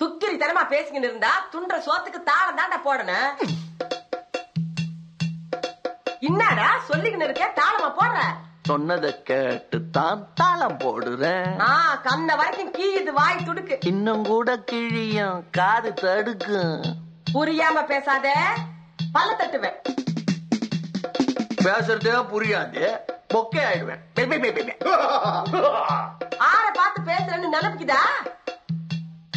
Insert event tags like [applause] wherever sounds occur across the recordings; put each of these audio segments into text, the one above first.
துக்கிரி தனமா பேசிக்கிட்டு இருந்தா துண்ட சோத்துக்கு தாளம் தாண்டா போடணும். என்னடா சொல்லிக்கின்னு இருக்க? தாளமா போடுற? சொன்னதை கேட்டு தான் தாளம் போடுறேன். ஆ கண்ண வரைக்கும் கீயுது வாய் துடுக்கு. இன்னும் கூட கிழியும் காது தடுக்கும். புரியாம பேசாத. பல்ல தட்டுவேன். பேசுறதே புரியாது. பொக்கே ஆயிடுவேன். ஆற பார்த்து பேசுறேன்னு நிலப்பிக்குதா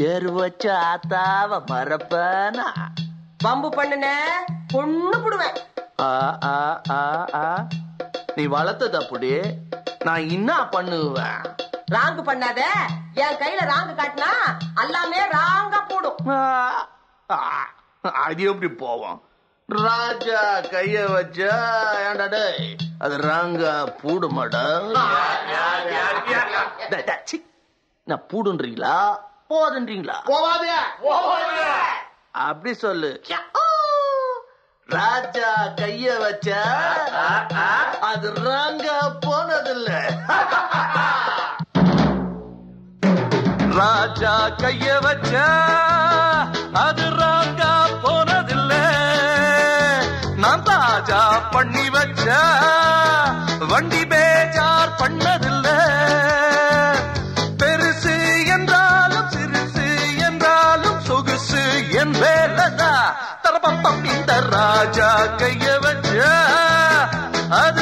பேர் வச்ச ஆத்தாவ மறப்பனா? வம்பு பண்ணுன பொண்ணு புடுவேன். நீ வளர்த்தது அப்படி நான் என்ன பண்ணுவேன்? ராங்கு பண்ணாத என் கையில ராங்கு காட்டினா எல்லாமே ராங்கா போடும். அது எப்படி போவோம்? ராஜா கைய வச்சா ஏன்டா டேய் அது ராங்கா பூடுமாடா. [laughs] நான் பூடுன்றீங்களா? போதுன்றீங்களா அப்படி சொல்லு. ராஜா கைய வச்சா அது ராங்கா போனதில்ல. ராஜா கைய வச்சா அது ராங்கா போனதில்ல. நான் தாஜா பண்ணி வச்ச வண்டி பேஜார் பண்ணதில்ல. என் வேலைதா தரப்பம் இந்த ராஜா கைய வச்ச அது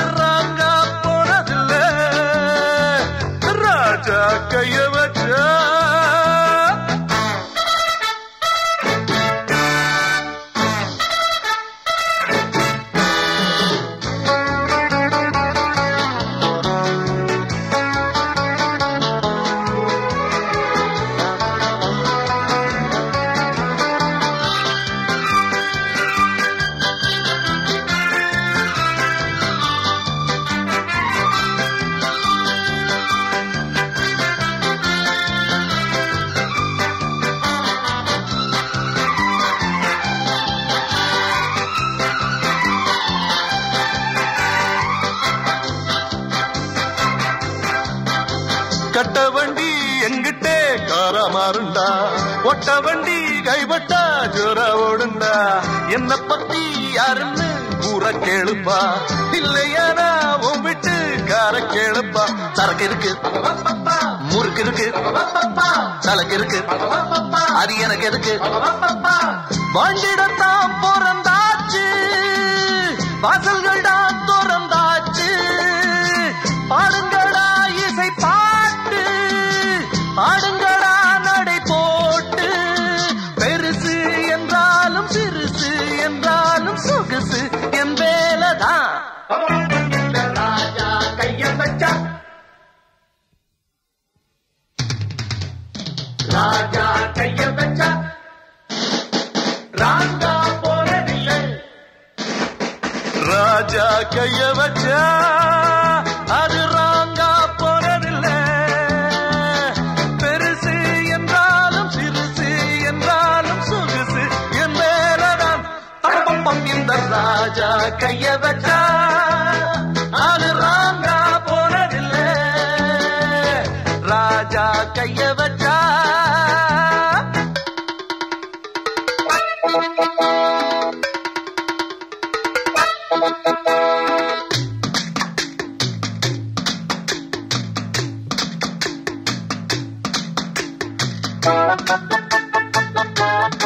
கட்ட வண்டி எங்கிட்டே காரமாருண்டா ஒட்ட வண்டி கைபட்டா ஜோர ஓடுண்டா. என்ன பத்தி யாருன்னு கூற கேளுப்பா. இல்லையானா உன் கார கேளுப்பா. சரக்கு இருக்கு. முறுக்கு இருக்கு. சலக்கு இருக்கு. அது எனக்கு எதுக்கு? வாண்டிடத்தான் பிறந்தாச்சு. வாசல்கள் தான் ராஜா கைய வச்சா ராங்கா போனதில்லை ராஜா கைய வச்சா அது ராங்கா போனதில்லை பெருசு என்றாலும் சிறுசு என்றாலும் சொகுசு என் மேலதான் தடபம் இந்த ராஜா கைய வச்சா அது ராங்கா போனதில்லை ராஜா கைய வச்சா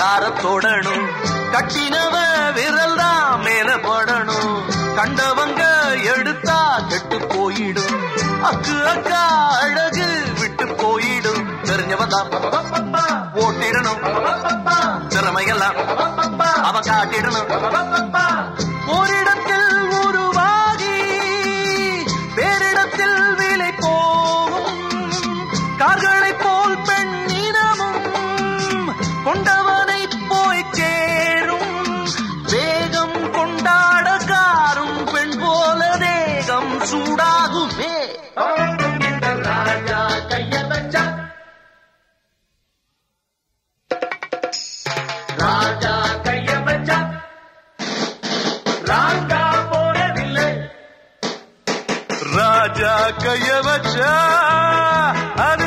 காரத்தோடணும் கட்டினவ விரல் தான் மேல படணும். கண்டவங்க எடுத்தா கெட்டு போயிடும். அக்கு அக்கா அழகு விட்டு போயிடும். தெரிஞ்சவதான் ஓட்டிடணும். திறமையெல்லாம் அவ காட்டிடணும். சூடாகுமே. ராஜா கைய வச்சா ராஜா கைய வச்சா ராங்கா போறதில்லை. ராஜா கைய வச்சா அது